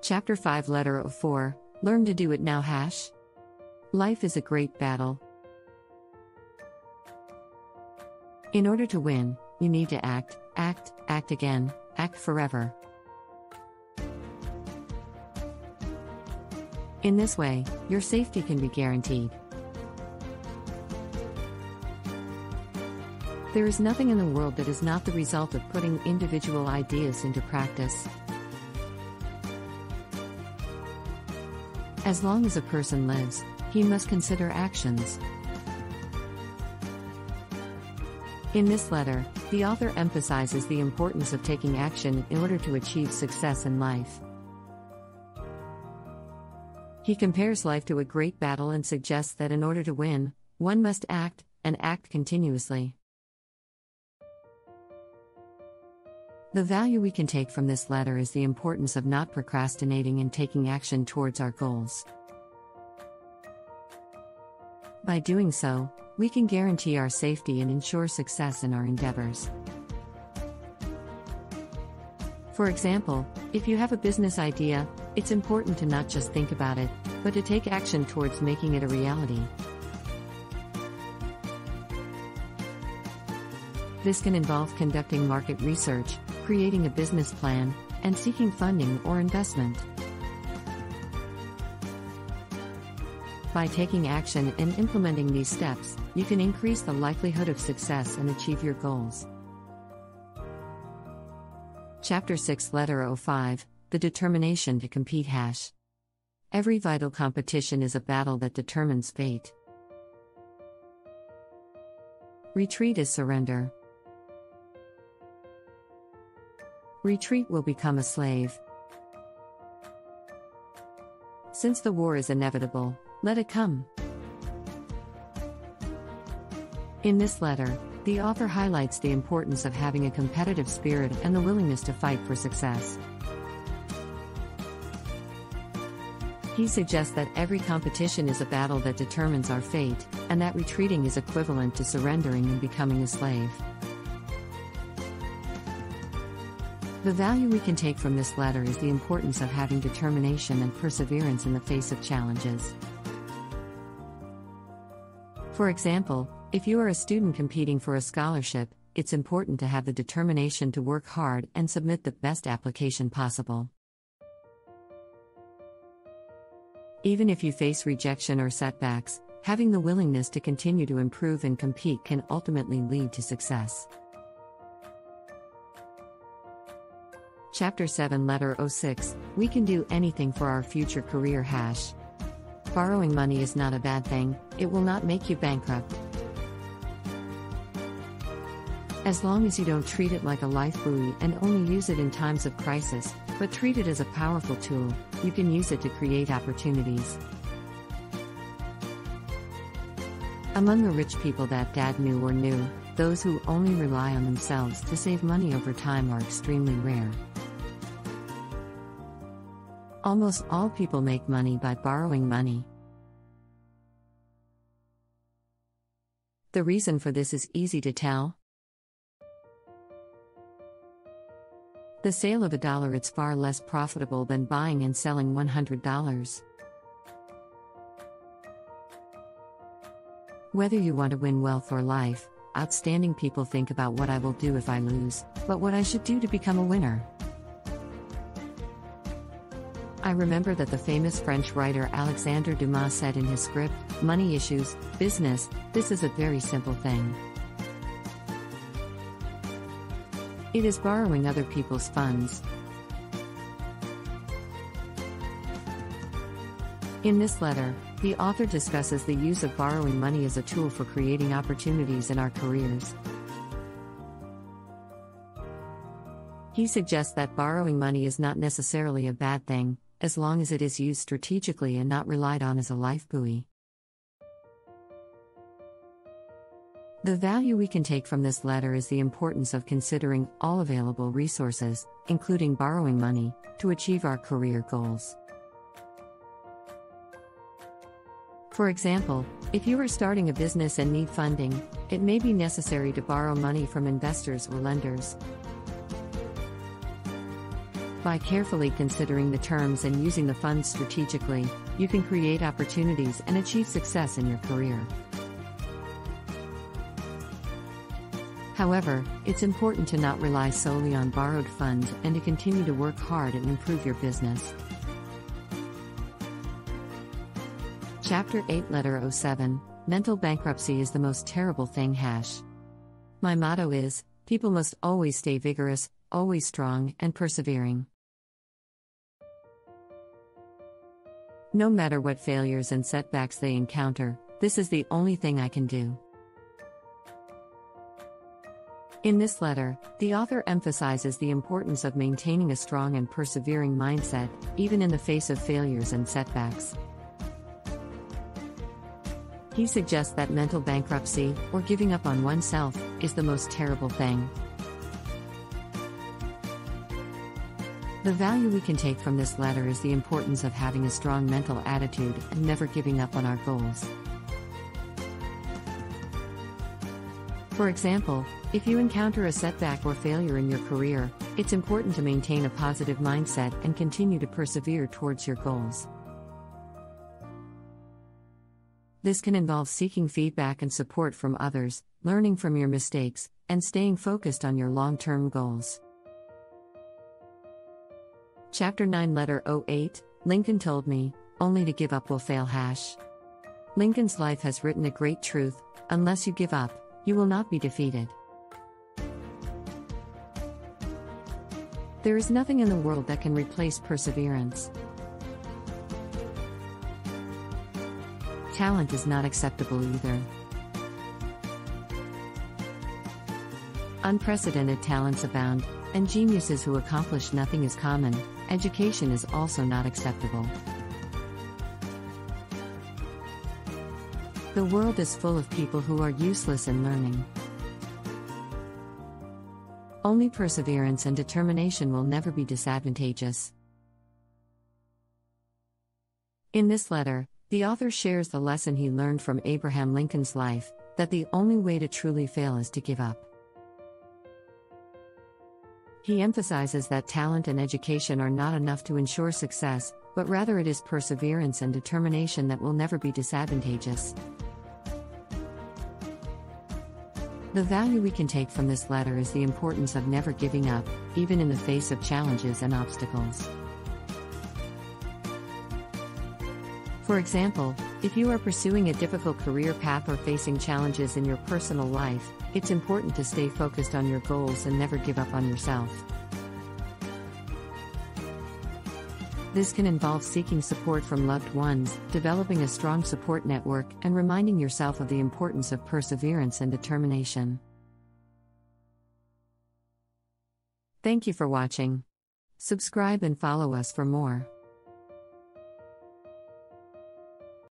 Chapter 5 Letter of 04 Learn to do it now hash. Life is a great battle. In order to win, you need to act, act, act again, act forever. In this way, your safety can be guaranteed. There is nothing in the world that is not the result of putting individual ideas into practice. As long as a person lives, he must consider actions. In this letter, the author emphasizes the importance of taking action in order to achieve success in life. He compares life to a great battle and suggests that in order to win, one must act, and act continuously. The value we can take from this letter is the importance of not procrastinating and taking action towards our goals. By doing so, we can guarantee our safety and ensure success in our endeavors. For example, if you have a business idea, it's important to not just think about it, but to take action towards making it a reality. This can involve conducting market research, creating a business plan, and seeking funding or investment. By taking action and implementing these steps, you can increase the likelihood of success and achieve your goals. Chapter 6 Letter 05 The Determination to Compete Hash. Every vital competition is a battle that determines fate. Retreat is surrender. Retreat will become a slave. Since the war is inevitable, let it come. In this letter, the author highlights the importance of having a competitive spirit and the willingness to fight for success. He suggests that every competition is a battle that determines our fate, and that retreating is equivalent to surrendering and becoming a slave. The value we can take from this letter is the importance of having determination and perseverance in the face of challenges. For example, if you are a student competing for a scholarship, it's important to have the determination to work hard and submit the best application possible. Even if you face rejection or setbacks, having the willingness to continue to improve and compete can ultimately lead to success. Chapter 7 Letter 06 We can do anything for our future career hash. Borrowing money is not a bad thing, it will not make you bankrupt. As long as you don't treat it like a life buoy and only use it in times of crisis, but treat it as a powerful tool, you can use it to create opportunities. Among the rich people that dad knew or knew, those who only rely on themselves to save money over time are extremely rare. Almost all people make money by borrowing money. The reason for this is easy to tell. The sale of a dollar is far less profitable than buying and selling $100. Whether you want to win wealth or life, outstanding people think about what I will do if I lose, but what I should do to become a winner. I remember that the famous French writer Alexandre Dumas said in his script, Money issues, business, this is a very simple thing. It is borrowing other people's funds. In this letter, the author discusses the use of borrowing money as a tool for creating opportunities in our careers. He suggests that borrowing money is not necessarily a bad thing, as long as it is used strategically and not relied on as a life buoy. The value we can take from this letter is the importance of considering all available resources, including borrowing money, to achieve our career goals. For example, if you are starting a business and need funding, it may be necessary to borrow money from investors or lenders. By carefully considering the terms and using the funds strategically, you can create opportunities and achieve success in your career. However, it's important to not rely solely on borrowed funds and to continue to work hard and improve your business. Chapter 8 Letter 07 Mental bankruptcy is the most terrible thing. Hash. My motto is people must always stay vigorous, always strong, and persevering. No matter what failures and setbacks they encounter, this is the only thing I can do. In this letter, the author emphasizes the importance of maintaining a strong and persevering mindset, even in the face of failures and setbacks. He suggests that mental bankruptcy, or giving up on oneself, is the most terrible thing. The value we can take from this letter is the importance of having a strong mental attitude and never giving up on our goals. For example, if you encounter a setback or failure in your career, it's important to maintain a positive mindset and continue to persevere towards your goals. This can involve seeking feedback and support from others, learning from your mistakes, and staying focused on your long term goals. Chapter 9, Letter 08 Lincoln told me, only to give up will fail. Hash. Lincoln's life has written a great truth unless you give up, you will not be defeated. There is nothing in the world that can replace perseverance. Talent is not acceptable either. Unprecedented talents abound, and geniuses who accomplish nothing is common. Education is also not acceptable. The world is full of people who are useless in learning. Only perseverance and determination will never be disadvantageous. In this letter, the author shares the lesson he learned from Abraham Lincoln's life that the only way to truly fail is to give up. He emphasizes that talent and education are not enough to ensure success, but rather it is perseverance and determination that will never be disadvantageous. The value we can take from this letter is the importance of never giving up, even in the face of challenges and obstacles. For example, if you are pursuing a difficult career path or facing challenges in your personal life, it's important to stay focused on your goals and never give up on yourself. This can involve seeking support from loved ones, developing a strong support network, and reminding yourself of the importance of perseverance and determination. Thank you for watching. Subscribe and follow us for more.